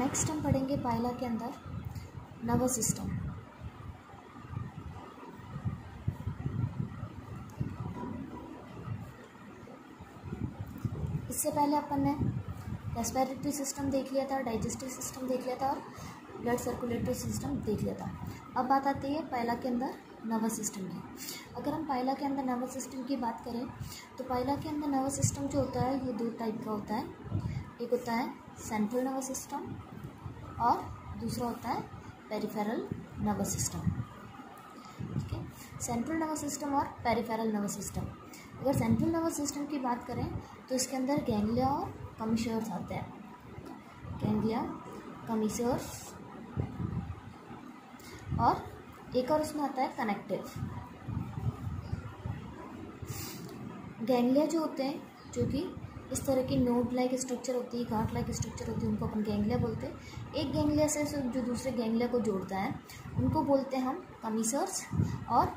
Next हम पढ़ेंगे पायला के अंदर नर्वस सिस्टम इससे पहले अपन ने रेस्पिरेटरी सिस्टम देख लिया था डाइजेस्टिव सिस्टम देख लिया था और ब्लड सर्कुलेटरी सिस्टम देख लिया था। अब बात आती है पायला के अंदर नर्वस सिस्टम की। अगर हम पायला के अंदर नर्वस सिस्टम की बात करें तो पायला के अंदर नर्वस सिस्टम जो होता है, ये दो टाइप का होता है। एक होता है सेंट्रल नर्वस सिस्टम और दूसरा होता है पेरिफेरल नर्वस सिस्टम ठीक है? सेंट्रल नर्वस सिस्टम और पेरिफेरल नर्वस सिस्टम अगर सेंट्रल नर्वस सिस्टम की बात करें तो इसके अंदर गैंगलिया और कमिश्योर्स आते हैं. गैंगलिया कमिश्योर्स और एक और उसमें आता है कनेक्टिव गैंगलिया जो होते हैं, जो कि इस तरह की नोड लाइक स्ट्रक्चर होती है घाट लाइक स्ट्रक्चर होती है, उनको अपन गैंगलिया बोलते हैं। एक गैंगलिया से जो दूसरे गैंगलिया को जोड़ता है, उनको बोलते हैं हम कमीसर्स और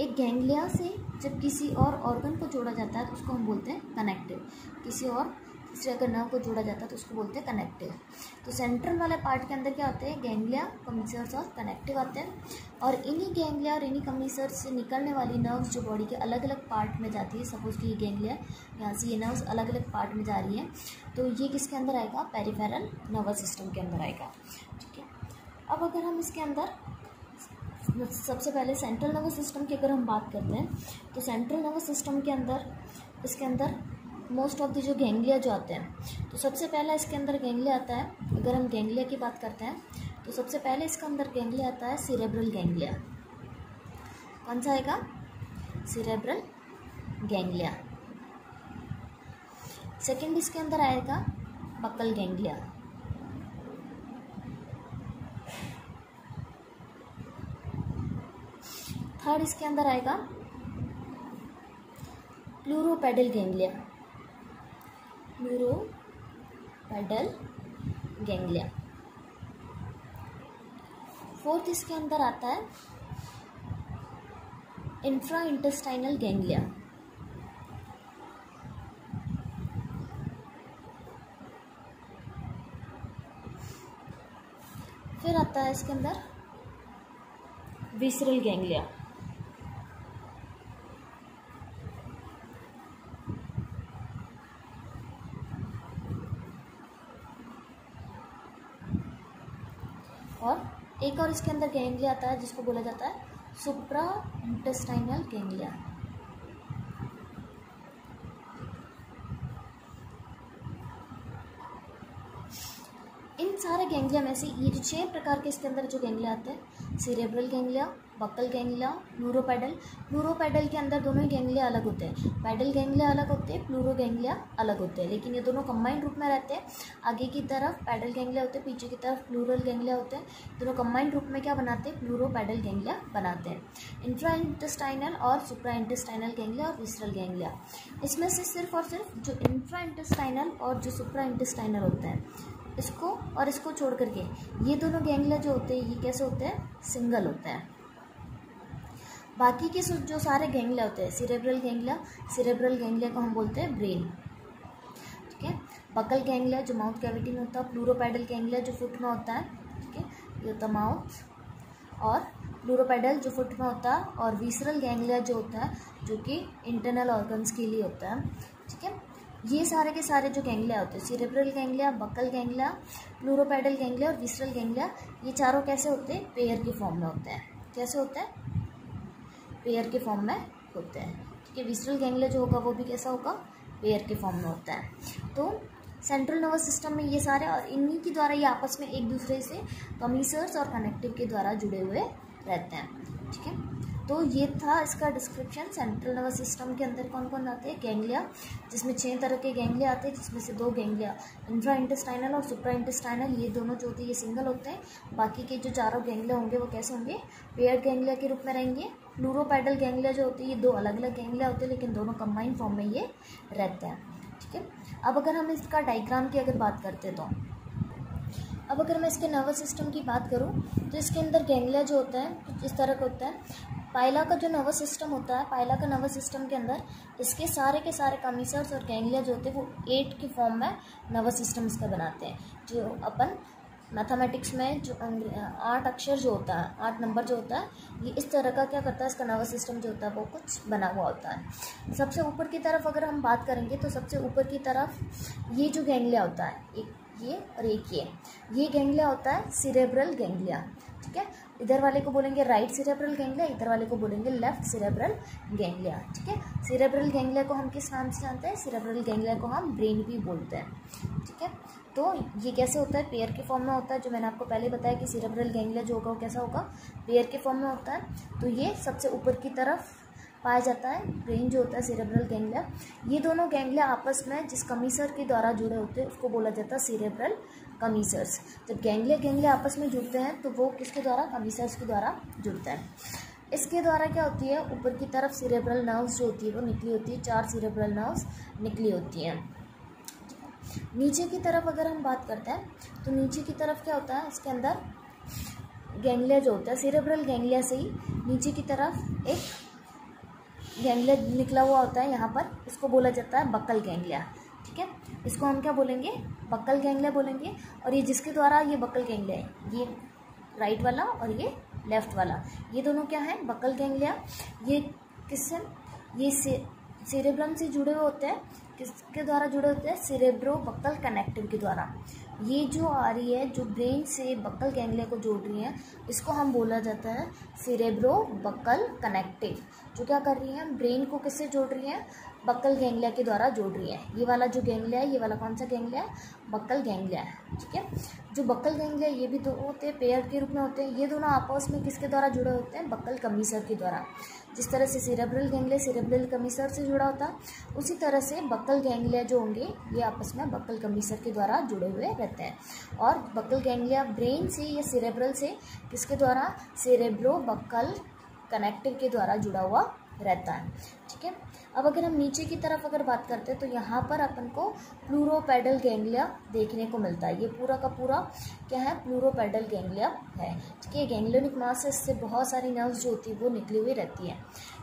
एक गैंगलिया से जब किसी और ऑर्गन को जोड़ा जाता है तो उसको हम बोलते हैं कनेक्टिव किसी और इसलिए अगर नर्व को जोड़ा जाता है तो उसको बोलते हैं कनेक्टिव तो सेंट्रल वाले पार्ट के अंदर क्या होते हैं? गेंगलिया कमीसर्स और कनेक्टिव आते हैं। और इन्हीं गेंगलिया और इन्हीं कमीसर्स से निकलने वाली नर्व्स जो बॉडी के अलग अलग पार्ट में जाती है सपोज़ कि ये गेंगलिया यहाँ से ये नर्व्स अलग अलग पार्ट में जा रही है तो ये किसके अंदर आएगा? पेरीफेरल नर्वस सिस्टम के अंदर आएगा। ठीक है? अब अगर हम इसके अंदर, सबसे पहले सेंट्रल नर्वस सिस्टम की अगर हम बात करते हैं तो सेंट्रल नर्वस सिस्टम के अंदर, इसके अंदर मोस्ट ऑफ़ दी जो गेंगलिया जो आते हैं तो सबसे पहला इसके अंदर गेंगलिया आता है, अगर हम गेंगलिया की बात करते हैं तो सबसे पहले इसके अंदर गेंगलिया आता है सीरेब्रल गेंगलिया। कौन सा आएगा? Cerebral ganglia. सेकंड इसके अंदर आएगा बक्कल गेंगलिया। थर्ड इसके अंदर आएगा pleuropedal ganglia. Neuropedal ganglia. Fourth इसके अंदर आता है इंफ्रा इंटेस्टाइनल गैंग्लिया फिर आता है इसके अंदर विसरल गैंग्लिया और एक और इसके अंदर गैंग्लिया आता है, जिसको बोला जाता है सुप्रा इंटेस्टाइनल गैंग्लिया। इन सारे गैंगलिया में से ये जो छह प्रकार के इसके अंदर जो गैंगलिया आते हैं cerebral ganglia buccal ganglia neuro pedal pleuro pedal के अंदर दोनों ही गेंगलिया अलग होते हैं। पैडल गेंगलिया अलग होते हैं प्लूरो गेंगलिया अलग होते हैं। लेकिन ये दोनों कंबाइंड रूप में रहते हैं। आगे की तरफ़ पैडल गेंगलिया होते हैं, पीछे की तरफ़ प्लूरल गेंगलिया होते हैं। दोनों कंबाइंड रूप में क्या बनाते हैं? प्लूरो पैडल गेंगलिया बनाते हैं। इंट्रा इंटेस्टाइनल और सुप्रा इंटेस्टाइनल गेंगलिया और विसरल गैंगलिया इसमें से सिर्फ़ और सिर्फ़ जो इंट्रा इंटेस्टाइनल और जो सुप्रा इंटेस्टाइनल होते हैं। इसको और इसको छोड़ करके। ये दोनों गैंगलर जो होते हैं, ये कैसे होते हैं? सिंगल होता है। बाकी के जो सारे गैंगला होते हैं, सिरेब्रल गैंगला सिरेब्रल गैंगला को हम बोलते हैं ब्रेन। ठीक है? बकल गैंगलिया जो माउथ कैविटी में होता है, प्लूरोपैडल गैंगला, जो फुट में होता है, ठीक है? ये होता है माउथ। और प्लूरोपैडल जो फुट में होता है, और विसरल गैंगलिया जो होता है, जो कि इंटरनल ऑर्गन्स के लिए होता है, ठीक है? ये सारे के सारे जो गैंगलिया होते हैं cerebral ganglia buccal ganglia pleuropedal ganglia और विसरल गैंगलिया ये चारों कैसे होते हैं? पेयर के फॉर्म में होते हैं। कैसे होते हैं? पेयर के फॉर्म में होते हैं। ठीक है विसरल गैंगलिया जो होगा वो भी कैसा होगा? पेयर के फॉर्म में होता है। तो सेंट्रल नर्वस सिस्टम में ये सारे और इन्हीं के द्वारा ये आपस में एक दूसरे से कमीसर्स और कनेक्टिव के द्वारा जुड़े हुए रहते हैं। ठीक है? तो ये था इसका डिस्क्रिप्शन सेंट्रल नर्वस सिस्टम के अंदर कौन कौन आते हैं? गैंग्लिया जिसमें छह तरह के गैंग्लिया आते हैं, जिसमें से दो गैंग्लिया इंफ्रा इंटेस्टाइनल और सुप्रा इंटेस्टाइनल ये दोनों जो होते हैं, ये सिंगल होते हैं। बाकी के जो चारों गैंग्लिया होंगे, वो कैसे होंगे? पेयर गैंग्लिया के रूप में रहेंगे। प्लूरोपैडल गैंग्लिया जो होती है, ये दो अलग अलग गैंग्लिया होते हैं, लेकिन दोनों कंबाइन फॉर्म में ये रहते हैं। ठीक है? अब अगर हम इसका डाइग्राम की अगर बात करते तो। अब अगर मैं इसके नर्वस सिस्टम की बात करूँ तो इसके अंदर गैंग्लिया जो होता है, कुछ इस तरह का होता है। पाइला का जो नर्वस सिस्टम होता है पाइला का नर्वस सिस्टम के अंदर इसके सारे के सारे कमीसर्स और गैंगलिया जो होते हैं, वो एट के फॉर्म में नर्वस सिस्टम इसका बनाते हैं। जो अपन मैथमेटिक्स में जो आठ अक्षर जो होता है, आठ नंबर जो होता है, ये इस तरह का क्या करता है, इसका नर्वस सिस्टम जो होता है, वो कुछ बना हुआ होता है। सबसे ऊपर की तरफ़ अगर हम बात करेंगे तो सबसे ऊपर की तरफ़ ये जो गैंगलिया होता है, एक ये और एक ये। ये गैंगलिया होता है सिरेब्रल गैंगलिया ठीक है? इधर वाले को बोलेंगे राइट सिरेब्रल गैंग्लिया इधर वाले को बोलेंगे लेफ़्ट सिरेब्रल गैंग्लिया ठीक है? सिरेब्रल गैंग्लिया को हम किस नाम से जानते हैं? सिरेब्रल गैंग्लिया को हम ब्रेन भी बोलते हैं, ठीक है? तो ये कैसे होता है? पेयर के फॉर्म में होता है, जो मैंने आपको पहले बताया कि सिरेब्रल गैंग्लिया जो होगा वो कैसा होगा? पेयर के फॉर्म में होता है। तो ये सबसे ऊपर की तरफ़ पाया जाता है ब्रेन जो होता है सिरेब्रल गैंग्लिया ये दोनों गैंग्लिया आपस में जिस कमीसर के द्वारा जुड़े होते हैं, उसको बोला जाता है सिरेब्रल कमीसर्स। जब गैंग्लिया गैंग्लिया आपस में जुड़ते हैं तो वो किसके द्वारा? कमीसर्स के द्वारा जुड़ते हैं। इसके द्वारा क्या होती है? ऊपर की तरफ़ सीरेब्रल नर्व्स जो होती है, वो निकली होती है, चार सीरेब्रल नर्व्स निकली होती हैं। नीचे की तरफ़ अगर हम बात करते हैं तो नीचे की तरफ़ क्या होता है? इसके अंदर गैंग्लिया जो होता है, सीरेब्रल गैंग्लिया से ही नीचे की तरफ़ एक गैंग्लिया निकला हुआ होता है, यहाँ पर इसको बोला जाता है बक्कल गैंग्लिया ठीक है? इसको हम क्या बोलेंगे? बक्कल गैंग्लिया बोलेंगे। और ये जिसके द्वारा ये बक्कल गैंग्लिया है, ये राइट वाला और ये लेफ़्ट वाला। ये दोनों क्या है? बक्कल गैंग्लिया ये किससे? ये से सेरेब्रम से जुड़े हुए होते हैं। किसके द्वारा जुड़े होते हैं? सिरेब्रो बक्कल कनेक्टिव के द्वारा। ये जो आ रही है, जो ब्रेन से बक्कल गैंग्लिया को जोड़ रही है, इसको हम बोला जाता है सिरेब्रो बक्कल कनेक्टिव जो क्या कर रही है? ब्रेन को किससे जोड़ रही है? बक्कल गैंग्लिया के द्वारा जोड़ रही है। ये वाला जो गैंग्लिया है, ये वाला कौन सा गैंग्लिया है? बक्कल गैंग्लिया है, ठीक है? जो बक्कल गैंग्लिया, ये भी दो होते हैं, पेयर के रूप में होते हैं। ये दोनों आपस में किसके द्वारा जुड़े होते हैं? बक्कल कमीसर के द्वारा। जिस तरह से सिरेब्रल गैंग्लिया सिरेब्रल कमीसर से जुड़ा होता है उसी तरह से बक्कल गैंग्लिया जो होंगे, ये आपस में बक्कल कमीसर के द्वारा जुड़े हुए रहते हैं। और बक्कल गैंग्लिया ब्रेन से या सिरेब्रल से किसके द्वारा? सिरेब्रो बक्कल कनेक्टिव के द्वारा जुड़ा हुआ रहता है। ठीक है? अब अगर हम नीचे की तरफ़ अगर बात करते हैं तो यहाँ पर अपन को प्लूरोपेडल गैंग्लिया देखने को मिलता है। ये पूरा का पूरा क्या है? प्लूरोपेडल गैंग्लिया है। ठीक है? गैंग्लियोनिक मास से इससे बहुत सारी नर्व्स जो होती है, वो निकली हुई रहती है।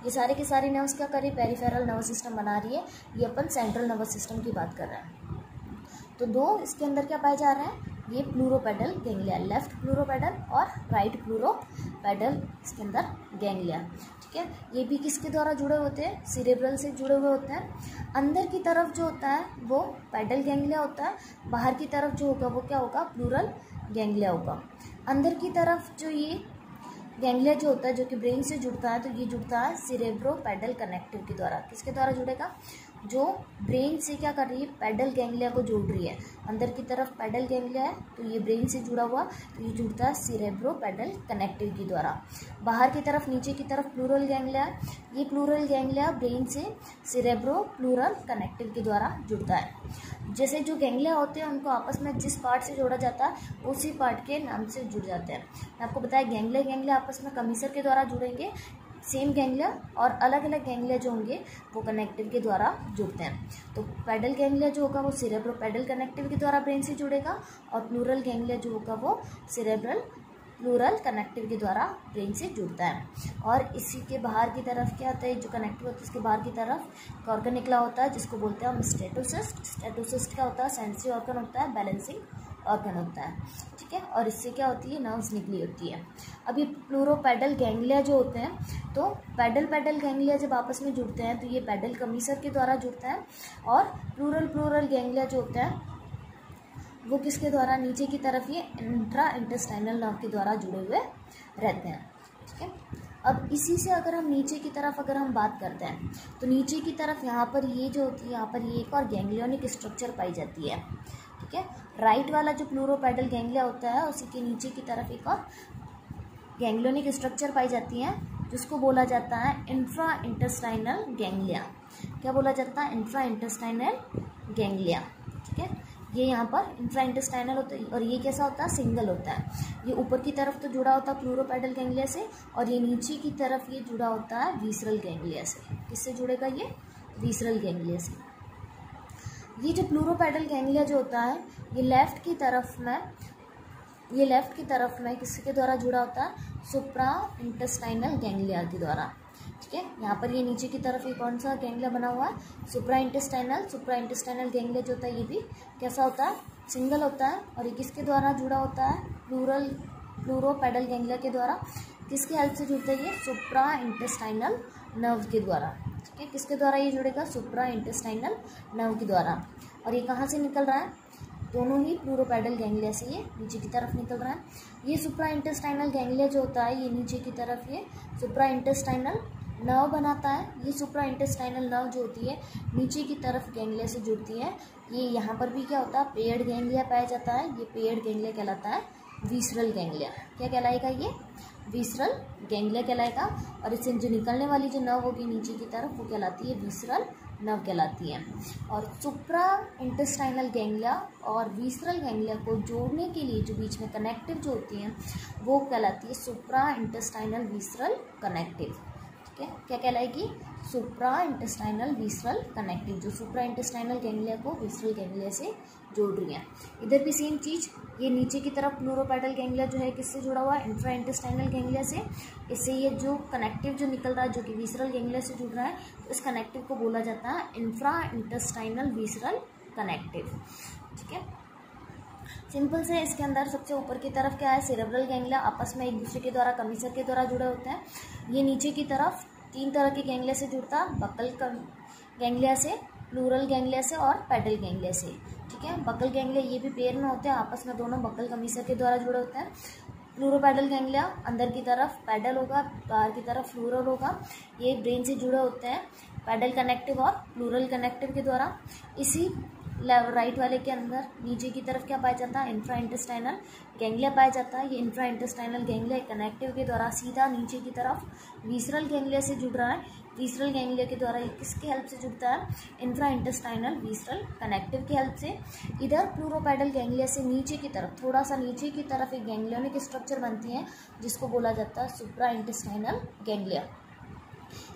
ये सारे के सारे नर्व्स क्या कर पेरीफेरल नर्वस सिस्टम बना रही है। ये अपन सेंट्रल नर्वस सिस्टम की बात कर रहे हैं। तो दो इसके अंदर क्या पाए जा रहे हैं? ये pleuro pleuropedal ganglia left pleuro pleuropedal और राइट प्लूरो प्लूरोपेडल इसके अंदर गैंग्लिया ठीक है? ये भी किसके द्वारा जुड़े होते हैं? सिरेब्रल से जुड़े हुए होते हैं। अंदर की तरफ़ जो होता है, वो पेडल गैंग्लिया होता है, बाहर की तरफ़ जो होगा, वो क्या होगा? प्लूरल गैंग्लिया होगा। अंदर की तरफ़ जो ये गैंग्लिया जो होता है, जो कि ब्रेन से जुड़ता है तो ये जुड़ता है सिरेब्रो पैडल कनेक्टिव के द्वारा। किसके द्वारा जुड़ेगा? जो ब्रेन से क्या कर रही है? पेडल गैंग्लिया को जोड़ रही है। अंदर की तरफ़ पैडल गैंग्लिया है तो ये ब्रेन से जुड़ा हुआ तो ये जुड़ता है सिरेब्रो पैडल कनेक्टिव के द्वारा। बाहर की तरफ़, नीचे की तरफ़ प्लूरल गैंग्लिया ये प्लूरल गैंग्लिया ब्रेन से सिरेब्रो प्लूरल कनेक्टिव के द्वारा जुड़ता है। जैसे जो गैंग्लिया होते हैं, उनको आपस में जिस पार्ट से जोड़ा जाता है, उसी पार्ट के नाम से जुड़ जाते हैं। मैं आपको बताया गैंग्लिया गैंग्लिया आपस में कमीसर के द्वारा जुड़ेंगे। सेम गैंग्लिया और अलग अलग गैंग्लिया जो होंगे, वो कनेक्टिव के द्वारा जुड़ते हैं। तो पैडल गैंगलिया जो होगा, वो सिरेब्रो पैडल कनेक्टिव के द्वारा ब्रेन से जुड़ेगा और प्लूरल गैंगलिया जो होगा, वो सिरेब्रल प्लूरल कनेक्टिव के द्वारा ब्रेन से जुड़ता है। और इसी के बाहर की तरफ़ क्या होता है, जो कनेक्टिव होता है इसके बाहर की तरफ़ ऑर्गन निकला होता है, जिसको बोलते हैं हम स्टेटोसिस्ट स्टेटोसिस्ट क्या होता है सेंसरी ऑर्गन होता है बैलेंसिंग ऑर्गन होता है, ठीक है? और इससे क्या होती है? नर्व्स निकली होती है। अब ये प्लूरोपेडल गैंग्लिया जो होते हैं तो पैडल पैडल गैंग्लिया जब आपस में जुड़ते हैं तो ये पैडल कमीसर के द्वारा जुड़ते हैं और प्लूरल प्लूरल गैंग्लिया जो होते हैं, वो किसके द्वारा? नीचे की तरफ़ ये इंट्रा इंटेस्टाइनल नर्व के द्वारा जुड़े हुए रहते हैं, ठीक है? अब इसी से अगर हम नीचे की तरफ़ अगर हम बात करते हैं तो नीचे की तरफ़ यहाँ पर ये जो होती है, यहाँ पर ये एक और गैंग्लियोनिक स्ट्रक्चर पाई जाती है। है? राइट वाला जो प्लूरोपेडल गैंग्लिया होता है, उसी के नीचे की तरफ़ एक और गैंग्लियोनिक स्ट्रक्चर पाई जाती है, जिसको बोला जाता है इंफ्रा इंटेस्टाइनल गैंग्लिया क्या बोला जाता है? इंफ्रा इंटेस्टाइनल गैंग्लिया ठीक है? ये यहाँ पर इंफ्रा इंटेस्टाइनल होता है, और ये कैसा होता है? सिंगल होता है। ये ऊपर की तरफ़ तो जुड़ा होता है प्लूरोपेडल गैंग्लिया से, और ये नीचे की तरफ़ ये जुड़ा होता है वीसरल गैंग्लिया से। किससे जुड़ेगा ये? वीसरल गैंग्लिया से। ये जो प्लूरोपेडल गैंग्लिया जो होता है, ये लेफ़्ट की तरफ़ में, ये लेफ़्ट की तरफ़ में किसके द्वारा जुड़ा होता है? सुप्रा इंटेस्टाइनल गैंग्लिया के द्वारा। ठीक है? यहाँ पर ये नीचे की तरफ़ ये कौन सा गैंग्लिया बना हुआ है? Supra intestinal supra intestinal ganglia जो होता है ये भी कैसा होता है? सिंगल होता है। और ये किसके द्वारा जुड़ा होता है? प्लूरल प्लूरोपेडल गैंग्लिया के द्वारा। किसके हेल्प से जुड़ता है ये? सुप्रा इंटेस्टाइनल नर्व के द्वारा, ठीक है? किसके द्वारा ये जुड़ेगा? सुप्रा इंटेस्टाइनल नर्व के द्वारा। और ये कहाँ से निकल रहा है? दोनों ही प्लूरोपेडल गैंग्लिया से ये नीचे की तरफ़ निकल रहा है। ये सुप्रा इंटेस्टाइनल गैंग्लिया जो होता है, ये नीचे की तरफ़ ये सुप्रा इंटेस्टाइनल नर्व बनाता है। ये सुप्रा इंटेस्टाइनल नर्व जो होती है, नीचे की तरफ़ गैंग्लिया से जुड़ती है। ये यहाँ पर भी क्या होता है? पेड़ गैंग्लिया पाया जाता है। ये पेड़ गैंग्लिया कहलाता है। Visceral ganglia. क्या कहलाएगा ये? विसरल गैंग्लिया कहलाएगा और इससे जो निकलने वाली जो नर्व होगी नीचे की तरफ़, वो कहलाती है विसरल नर्व कहलाती है। और सुप्रा इंटेस्टाइनल गैंग्लिया और विसरल गैंग्लिया को जोड़ने के लिए जो बीच में कनेक्टिव जो होती हैं, वो कहलाती है सुप्रा इंटेस्टाइनल विसरल कनेक्टिव ठीक है? क्या कहलाएगी? सुप्रा इंटेस्टाइनल विसरल कनेक्टिव जो सुप्रा इंटेस्टाइनल गैंग्लिया को विसरल गैंग्लिया से जोड़ रही है। इधर भी सेम चीज़, ये नीचे की तरफ़ प्लूरोपेडल गैंग्लिया जो है किससे जुड़ा हुआ है? इंफ्रा इंटेस्टाइनल गैंग्लिया से। इससे ये जो कनेक्टिव जो निकल रहा है, जो कि विसरल गैंग्लिया से जुड़ रहा है तो इस कनेक्टिव को बोला जाता है इंफ्रा इंटेस्टाइनल विसरल कनेक्टिव ठीक है? सिंपल से इसके अंदर सबसे ऊपर की तरफ़ क्या है? सेरेब्रल गैंग्लिया आपस में एक दूसरे के द्वारा कमीसर के द्वारा जुड़े होते हैं। ये नीचे की तरफ़ तीन तरह के गैंग्लिया से जुड़ता है बकल गैंग्लिया से प्लूरल गैंग्लिया से और पैडल गैंग्लिया से। ठीक है? बकल गैंगलिया ये भी पेयर में होते हैं, आपस में दोनों बकल कमीसर के द्वारा जुड़े होते हैं। प्लूरोपैडल गैंगलिया अंदर की तरफ़ पैडल होगा, बाहर की तरफ़ फ्लूरल होगा, ये ब्रेन से जुड़े होते हैं। पैडल कनेक्टिव और प्लूरल कनेक्टिव के द्वारा। इसी राइट वाले के अंदर, नीचे की तरफ़ क्या पाया जाता है? इंफ्रा इंटेस्टाइनल गैंग्लिया पाया जाता है। ये इंफ्रा इंटेस्टाइनल गैंग्लिया कनेक्टिव के द्वारा सीधा नीचे की तरफ़ विसरल गैंगलिया से जुड़ रहा है। विसरल गैंग्लिया के द्वारा किसके हेल्प से जुड़ता है इंफ्रा इंटेस्टाइनल विसरल कनेक्टिव की हेल्प से। इधर प्लूरोपैडल गैंग्लिया से नीचे की तरफ़, थोड़ा सा नीचे की तरफ़ एक गैंग्लियोनिक स्ट्रक्चर बनती है, जिसको बोला जाता है सुप्रा इंटेस्टाइनल गैंग्लिया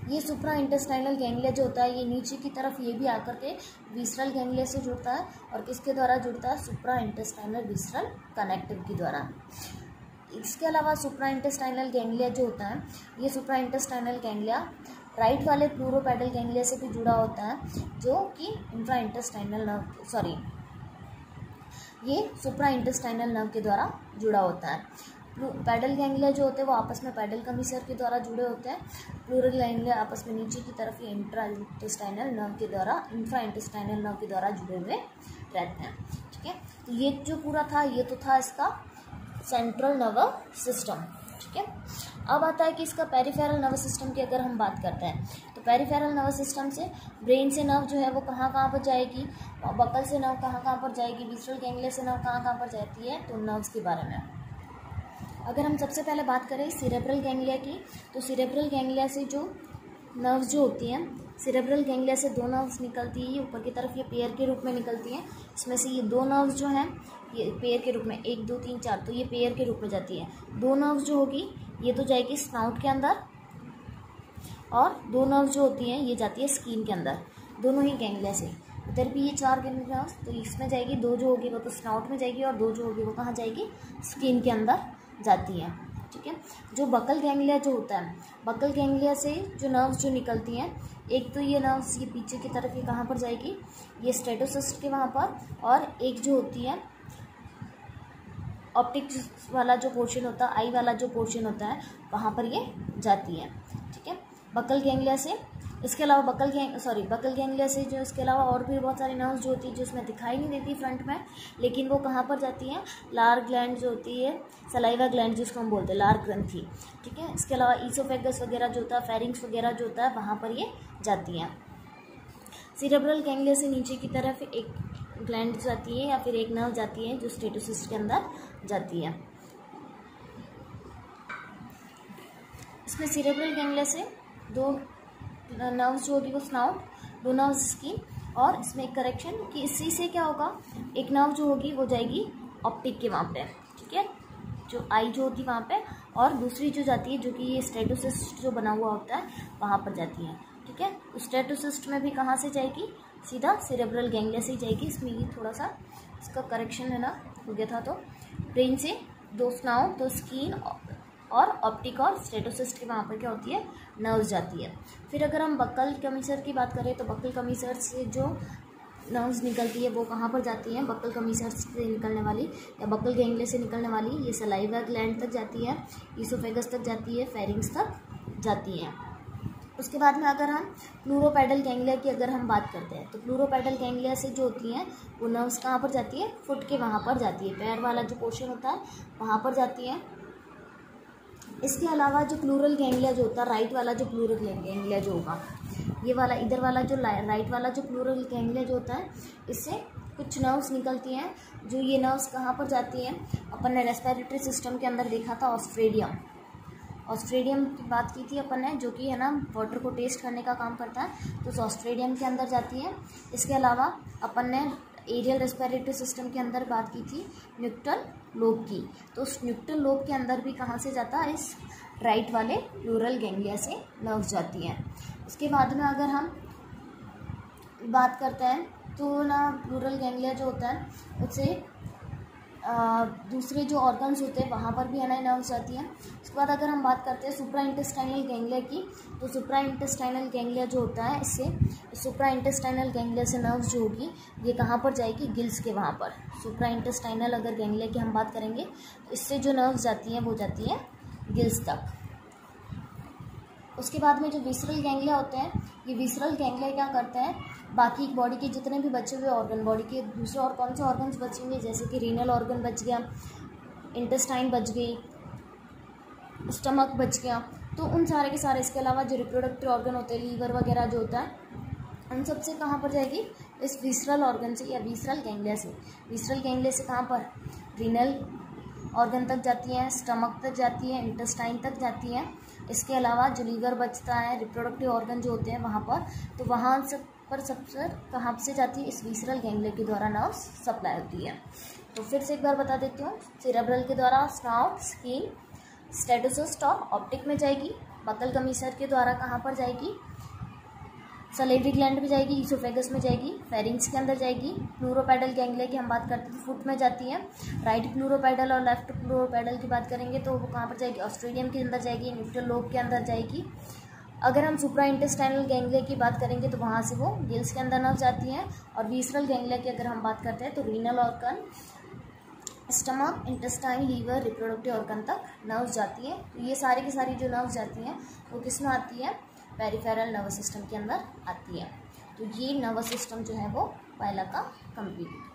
ये सुप्रा इंटेस्टाइनल गैंग्लिया जो होता है, ये नीचे की तरफ़ ये भी आकर के विसरल गैंग्लिया से जुड़ता है और किसके द्वारा जुड़ता है सुप्रा इंटेस्टाइनल विसरल कनेक्टिव के द्वारा। इसके अलावा सुप्रा इंटेस्टाइनल गैंग्लिया जो होता है, ये सुप्रा इंटेस्टाइनल गैंग्लिया राइट वाले प्लूरोपैडल गैंग्लिया से भी जुड़ा होता है, जो कि इंट्रा इंटेस्टाइनल नर्व सॉरी ये सुप्रा इंटेस्टाइनल नर्व के द्वारा जुड़ा होता है। पैडल गैंग्लिया जो होते हैं, वो आपस में पैडल कमीसर के द्वारा जुड़े होते हैं। प्लूरल गैंग्लिया आपस में नीचे की तरफ़ ये इंट्रा इंटेस्टाइनल नर्व के द्वारा इंफ्रा इंटेस्टाइनल नर्व के द्वारा जुड़े हुए रहते हैं। ठीक है? तो ये जो पूरा था, ये तो था इसका सेंट्रल नर्व सिस्टम ठीक है? अब आता है कि इसका पेरीफेरल नर्वस सिस्टम की अगर हम बात करते हैं तो पेरीफेरल नर्वस सिस्टम से ब्रेन से नर्व जो है वो कहाँ कहाँ पर जाएगी बकल से नर्व कहाँ कहाँ पर जाएगी विजुअल गैंग्लिया से नर्व कहाँ कहाँ पर जाती है तो नर्व्स के बारे में। अगर हम सबसे पहले बात करें सिरेब्रल गैंग्लिया की तो सिरेब्रल गैंग्लिया से जो नर्व्स जो होती हैं सिरेब्रल गैंग्लिया से दो नर्व्स निकलती है ऊपर की तरफ़ ये पेयर के रूप में निकलती हैं, इसमें से ये दो नर्व्स जो हैं, ये पेयर के रूप में, एक, दो, तीन, चार तो ये पेयर के रूप में जाती है। दो नर्व्स जो होगी ये तो जाएगी स्नाउट के अंदर और दो नर्व्स जो होती हैं, ये जाती है स्किन के अंदर। दोनों ही गैंग्लिया से। इधर भी ये चार गैंग्लिया तो इसमें जाएगी दो जो होगी वो तो स्नाउट में जाएगी और दो जो होगी, वो कहाँ जाएगी? स्किन के अंदर जाती है। ठीक है? जो बकल गैंगलिया जो होता है बकल गैंग्लिया से जो नर्व्स जो निकलती हैं, एक तो ये नर्व्स ये पीछे की तरफ़ ये कहाँ पर जाएगी? ये स्टेटोसिस्ट के वहाँ पर और एक जो होती है ऑप्टिक वाला जो पोर्शन होता है आई वाला जो पोर्शन होता है, वहाँ पर ये जाती है। ठीक है? बकल गैंग्लिया से, इसके अलावा buccal gang sorry buccal ganglia से जो इसके अलावा और भी बहुत सारी नर्व्स जो होती है, जो उसमें दिखाई नहीं देती फ्रंट में, लेकिन वो कहाँ पर जाती हैं? लार ग्लैंड जो होती है सलाइवा ग्लैंड जिसको हम बोलते हैं लार ग्रंथी। ठीक है? इसके अलावा ईसोफेगस वगैरह जो होता है फेरिंग्स वगैरह जो होता है, वहाँ पर ये जाती हैं। सीरेब्रल गैंग्लिया से नीचे की तरफ़ एक ग्लैंड जाती है या फिर एक नर्व जाती है जो स्टेटोसिस्ट के अंदर जाती है। इसमें सीरेब्रल गैंग्लिया से दो नर्व्स जो होगी वो स्नाउट दो नर्व्स स्किन और इसमें एक करेक्शन कि इसी से क्या होगा, एक नर्व जो होगी वो जाएगी ऑप्टिक के वहाँ पे, ठीक है? जो आई जो होती है वहाँ पे, और दूसरी जो जाती है, जो कि ये स्टेटोसिस्ट जो बना हुआ होता है, वहाँ पर जाती है, ठीक है? स्टेटोसिस्ट में भी कहाँ से जाएगी? सीधा सिरेब्रल गैंग्लिया से ही जाएगी। इसमें ये थोड़ा सा इसका करेक्शन है ना, हो गया था तो। ब्रेन से दो स्नाउ दो स्किन और ऑप्टिक और स्टेटोसिस्ट के वहाँ पर क्या होती है? नर्व्स जाती है। फिर अगर हम बक्कल कमीसर की बात करें तो बक्कल कमीसर से जो नर्व्स निकलती है, वो कहाँ पर जाती है? बक्कल कमीसर से निकलने वाली या बक्कल गेंगले से निकलने वाली, ये सलाइवा ग्लैंड तक जाती है ईसोफेगस तक जाती है फेरिंग्स तक जाती है। उसके बाद में अगर हम प्लूरोपैडल गैंगलिया की अगर हम बात करते हैं तो प्लूरोपैडल गैंगलिया से जो होती हैं, वो नर्व्स कहाँ पर जाती है? फुट के वहाँ पर जाती है। पैर वाला जो पोर्शन होता है, वहाँ पर जाती है। इसके अलावा जो प्लूरल गैंगलिया जो होता है राइट वाला जो प्लूरल गैंगलिया जो होगा, ये वाला, इधर वाला जो राइट वाला जो प्लूरल गैंगलिया जो होता है, इससे कुछ नर्व्स निकलती हैं, जो ये नर्व्स कहाँ पर जाती हैं? अपन ने रेस्पिरेटरी सिस्टम के अंदर देखा था ऑस्ट्रेडियम ऑस्ट्रेडियम की बात की थी अपन ने, जो कि है ना वाटर को टेस्ट करने का काम करता है तो ऑस्ट्रेडियम के अंदर जाती है। इसके अलावा अपन ने एरियल रेस्पिरेटरी सिस्टम के अंदर बात की थी, न्यूक्टल लोब की। तो उस न्यूक्टल लोब के अंदर भी कहाँ से जाता है, इस राइट वाले प्लूरल गैंगलिया से नर्व्स जाती है। उसके बाद में अगर हम बात करते हैं तो ना प्लूरल गैंगलिया जो होता है उससे दूसरे जो ऑर्गन्स होते हैं, वहाँ पर भी है ना नर्व्स जाती हैं। उसके बाद अगर हम बात करते हैं सुप्रा इंटेस्टाइनल गैंगलिया की तो सुप्रा इंटेस्टाइनल गैंगलिया जो होता है, इससे सुप्रा इंटेस्टाइनल गैंगलिया से नर्व्स जो होगी, ये कहाँ पर जाएगी? गिल्स के वहाँ पर। सुप्रा इंटेस्टाइनल अगर गैंगलिया की हम बात करेंगे तो इससे जो नर्व्स जाती हैं, वो जाती हैं गिल्स तक। उसके बाद में जो विसरल गैंगलिया होते हैं, ये विसरल गैंगलिया क्या करते हैं? बाकी बॉडी के जितने भी बचे हुए ऑर्गन बॉडी के दूसरे और कौन से ऑर्गन्स बचेंगे जैसे कि रीनल ऑर्गन बच गया इंटेस्टाइन बच गई स्टमक बच गया तो उन सारे के सारे, इसके अलावा जो रिप्रोडक्टिव ऑर्गन होते हैं लीवर वगैरह जो होता है, उन सबसे कहाँ पर जाएगी? इस विसरल ऑर्गन से या विसरल गैंगलिया से। विसरल गैंगलिया से कहाँ पर? रीनल ऑर्गन तक जाती है स्टमक तक जाती है इंटेस्टाइन तक जाती है। इसके अलावा जो लीवर बचता है रिप्रोडक्टिव ऑर्गन जो होते हैं वहाँ पर तो वहाँ से पर सबसे कहाँ से जाती है? इस विसरल गैंगले के द्वारा नर्व सप्लाई होती है। तो फिर से एक बार बता देती हूँ सिरेब्रल के द्वारा स्नाउट स्किन स्टेटोसोस्टॉप ऑप्टिक में जाएगी बकल कमीसर के द्वारा कहाँ पर जाएगी? सलेवरी ग्लैंड में जाएगी ईसोफेगस में जाएगी फेरिंग्स के अंदर जाएगी प्लूरोपैडल गैंगले की हम बात करते हैं तो फुट में जाती है राइट प्लूरोपैडल और लेफ़्ट प्लूरोपैडल की बात करेंगे तो वो कहाँ पर जाएगी? ऑस्ट्रेलियम के अंदर जाएगी न्यूट्रल लोब के अंदर जाएगी अगर हम सुप्रा इंटेस्टाइनल गैंगलिया की बात करेंगे तो वहाँ से वो गिल्स के अंदर नर्व जाती हैं और वीसरल गैंगलिया की अगर हम बात करते हैं तो renal organ, stomach, intestine, liver, reproductive organ तक नर्व्स जाती हैं। तो ये सारी की सारी जो नर्व्स जाती हैं, वो किसमें आती है? पेरिफेरल नर्वस सिस्टम के अंदर आती है। तो ये नर्वस सिस्टम जो है वो पहला का कंप्लीट।